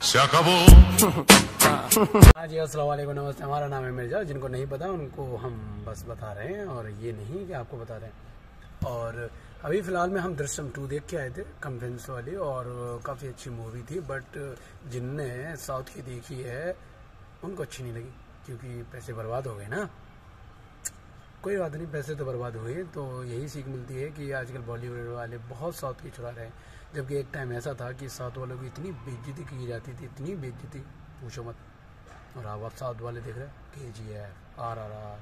Se acabó. हाँ जी वालेकुम नमस्ते। हमारा नाम है मिर्ज़ा। जिनको नहीं पता, उनको हम बस बता रहे हैं, और ये नहीं कि आपको बता रहे हैं। और अभी फ़िलहाल में हम दृश्यम टू देख के आए थे कन्वेंस वाली, और काफ़ी अच्छी मूवी थी बट जिनने साउथ की देखी है, उनको अच्छी नहीं लगी, क्योंकि पैसे बर्बाद हो गए ना। कोई बात नहीं, पैसे तो बर्बाद हुए तो यही सीख मिलती है कि आजकल बॉलीवुड वाले बहुत साउथ की चुरा रहे हैं। जबकि एक टाइम ऐसा था कि साउथ वालों की इतनी बेइज्जती की जाती थी, इतनी बेइज्जती, पूछो मत। और अब आप साउथ वाले देख रहे हैं K G F R R R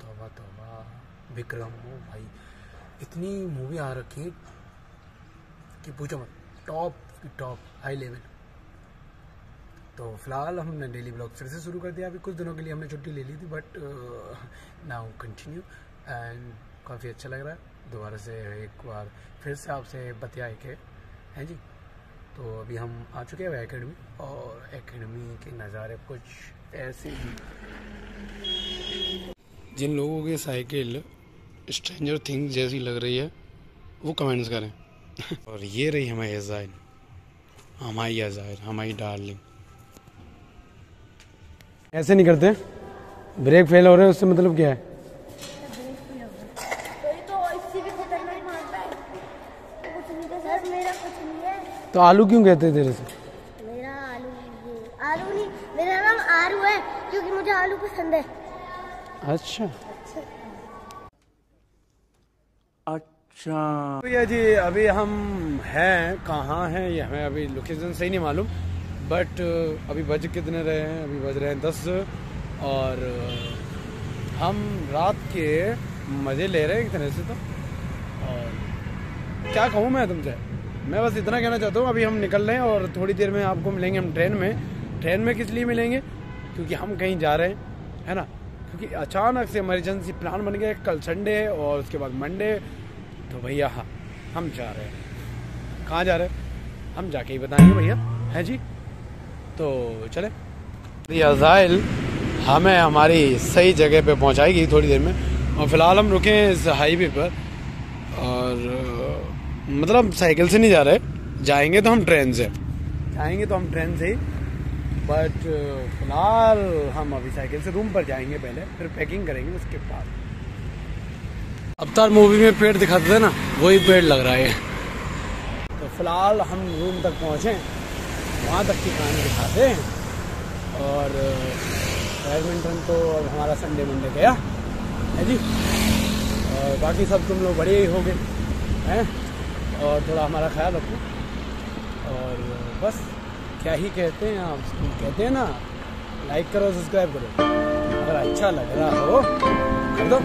तोबा तोबा, विक्रम, ओ भाई, इतनी मूवी आ रखी हैं कि पूछो मत टॉप टॉप हाई लेवल तो फ़िलहाल हमने डेली ब्लॉग फिर से शुरू कर दिया। अभी कुछ दिनों के लिए हमने छुट्टी ले ली थी बट नाउ कंटिन्यू एंड काफ़ी अच्छा लग रहा है। दोबारा से एक बार फिर से आपसे बतिया के। हैं जी? तो अभी हम आ चुके हैं एकेडमी और एकेडमी के नज़ारे कुछ ऐसे ही। जिन लोगों की साइकिल स्ट्रेंजर थिंग जैसी लग रही है वो कमेंट्स करें। और ये रही हमारी अजाइन हमारी अजाइन हमारी डार्लिंग ऐसे नहीं करते? ब्रेक फेल हो रहे हैं उससे मतलब क्या है? तो तो है। तो आलू क्यों कहते हैं तेरे से? मेरा आलू आलू नहीं मेरा नाम आरू है क्योंकि मुझे आलू पसंद है। अच्छा। अच्छा। भैया जी अभी हम हैं कहाँ हैं ये हमें अभी लोकेशन सही नहीं मालूम। बट अभी बज कितने रहे हैं? अभी बज रहे हैं दस। और हम रात के मज़े ले रहे हैं तरह से तो। और, क्या कहूँ मैं तुमसे? मैं बस इतना कहना चाहता हूँ, अभी हम निकल रहे हैं और थोड़ी देर में आपको मिलेंगे हम ट्रेन में। ट्रेन में किस लिए मिलेंगे? क्योंकि हम कहीं जा रहे हैं, है ना? क्योंकि अचानक से इमरजेंसी प्लान बन गया, कल संडे और उसके बाद मंडे तो भैया हाँ हम जा रहे हैं। कहाँ जा रहे हैं? हम जाके ही बताएँगे भैया। है जी? तो चले। अजाइल हमें हमारी सही जगह पे पहुंचाएगी थोड़ी देर में। और फ़िलहाल हम रुके हैं इस हाईवे पर। और मतलब साइकिल से नहीं जा रहे। जाएँगे तो हम ट्रेन से। जाएँगे तो हम ट्रेन से ही। बट फ़िलहाल हम अभी साइकिल से रूम पर जाएँगे पहले, फिर पैकिंग करेंगे उसके बाद। अवतार मूवी में पेड़ दिखाते थे ना, वही पेड़ लग रहा है। तो फ़िलहाल हम रूम तक पहुँचे। वहाँ तक की कहानी दिखाते हैं। और बैडमिंटन तो अब हमारा संडे मंडे गया। है जी? और बाकी सब तुम लोग बड़े ही हो गए हैं? और थोड़ा हमारा ख्याल रखो। और बस, क्या ही कहते हैं आप कहते हैं ना लाइक करो सब्सक्राइब करो। अगर अच्छा लग रहा हो, कर दो।